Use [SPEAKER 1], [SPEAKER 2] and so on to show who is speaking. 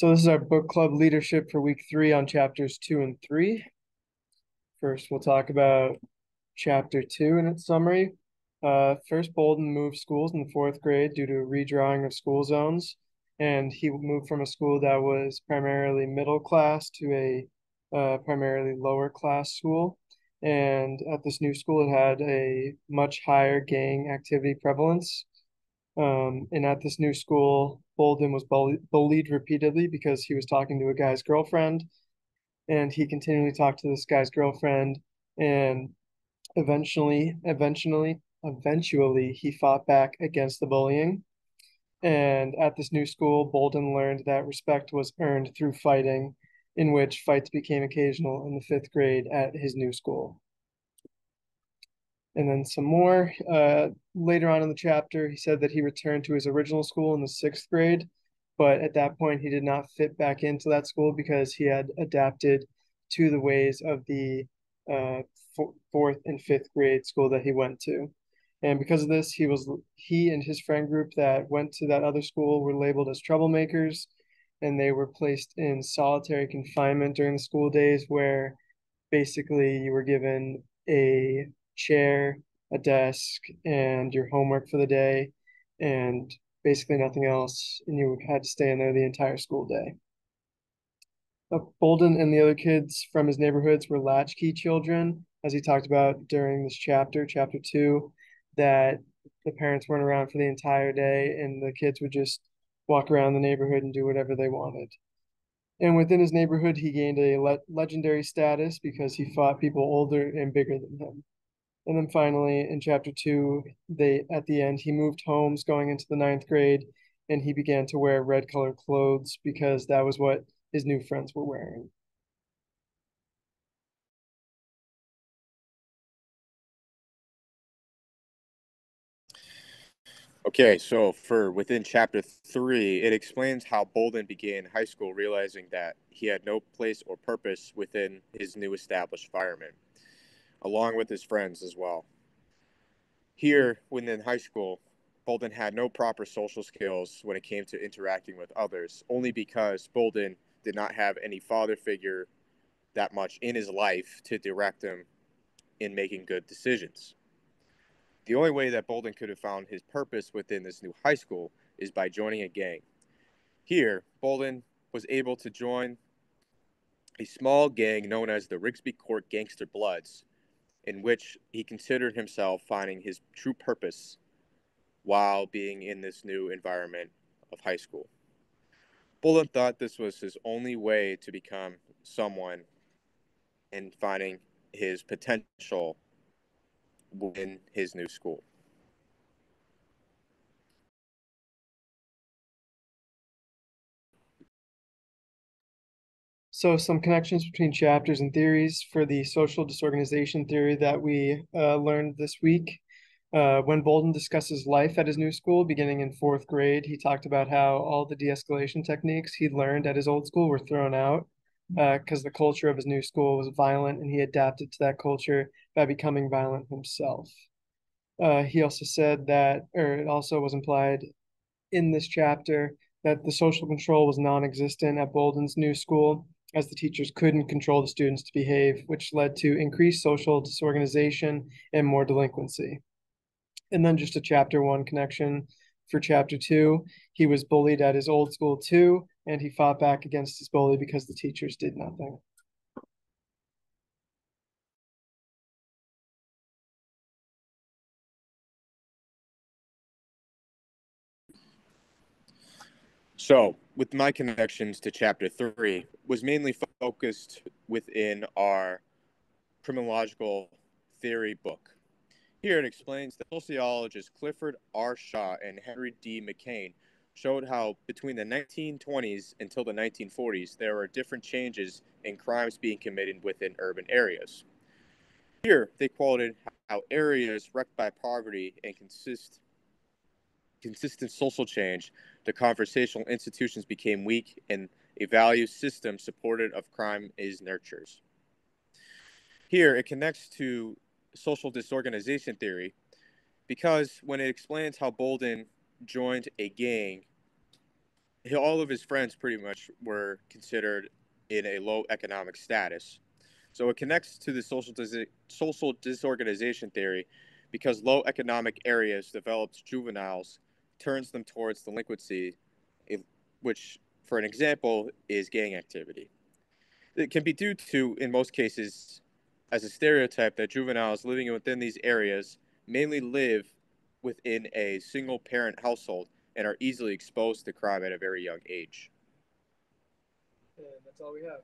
[SPEAKER 1] So this is our book club leadership for week three on chapters two and three. First, we'll talk about chapter two in its summary. Uh, first, Bolden moved schools in the fourth grade due to redrawing of school zones, and he moved from a school that was primarily middle class to a uh, primarily lower class school. And at this new school, it had a much higher gang activity prevalence. Um, and at this new school, Bolden was bullied repeatedly because he was talking to a guy's girlfriend, and he continually talked to this guy's girlfriend, and eventually, eventually, eventually, he fought back against the bullying. And at this new school, Bolden learned that respect was earned through fighting, in which fights became occasional in the fifth grade at his new school and then some more. Uh, later on in the chapter, he said that he returned to his original school in the sixth grade, but at that point, he did not fit back into that school because he had adapted to the ways of the uh, fourth and fifth grade school that he went to. And because of this, he was he and his friend group that went to that other school were labeled as troublemakers, and they were placed in solitary confinement during the school days, where basically you were given a chair, a desk, and your homework for the day, and basically nothing else. And you had to stay in there the entire school day. Uh, Bolden and the other kids from his neighborhoods were latchkey children, as he talked about during this chapter, chapter two, that the parents weren't around for the entire day and the kids would just walk around the neighborhood and do whatever they wanted. And within his neighborhood, he gained a le- legendary status because he fought people older and bigger than him. And then finally, in chapter two, they at the end he moved homes going into the ninth grade, and he began to wear red colored clothes because that was what his new friends were wearing.
[SPEAKER 2] Okay, so for within chapter three, it explains how Bolden began high school realizing that he had no place or purpose within his new established environment along with his friends as well. Here, within high school, Bolden had no proper social skills when it came to interacting with others, only because Bolden did not have any father figure that much in his life to direct him in making good decisions. The only way that Bolden could have found his purpose within this new high school is by joining a gang. Here, Bolden was able to join a small gang known as the Rigsby Court Gangster Bloods, in which he considered himself finding his true purpose while being in this new environment of high school. Bolden thought this was his only way to become someone and finding his potential within his new school.
[SPEAKER 1] So some connections between chapters and theories for the social disorganization theory that we uh, learned this week. Uh, when Bolden discusses life at his new school, beginning in fourth grade, he talked about how all the de-escalation techniques he learned at his old school were thrown out because uh, the culture of his new school was violent, and he adapted to that culture by becoming violent himself. Uh, he also said that, or it also was implied in this chapter that the social control was non-existent at Bolden's new school as the teachers couldn't control the students to behave, which led to increased social disorganization and more delinquency. And then just a chapter one connection for chapter two. He was bullied at his old school too, and he fought back against his bully because the teachers did nothing.
[SPEAKER 2] So, with my connections to chapter three, was mainly focused within our criminological theory book. Here it explains that sociologists Clifford R. Shaw and Henry D. McKay showed how between the 1920s until the 1940s there were different changes in crimes being committed within urban areas. Here they quoted how areas wrecked by poverty and consist consistent social change, the conversational institutions became weak and a value system supported of crime is nurtures. Here, it connects to social disorganization theory because when it explains how Bolden joined a gang all of his friends pretty much were considered in a low economic status. So it connects to the social dis- social disorganization theory because low economic areas develops juveniles turns them towards delinquency, which, for an example, is gang activity. It can be due to, in most cases, as a stereotype that juveniles living within these areas mainly live within a single parent household and are easily exposed to crime at a very young age.
[SPEAKER 1] And that's all we have.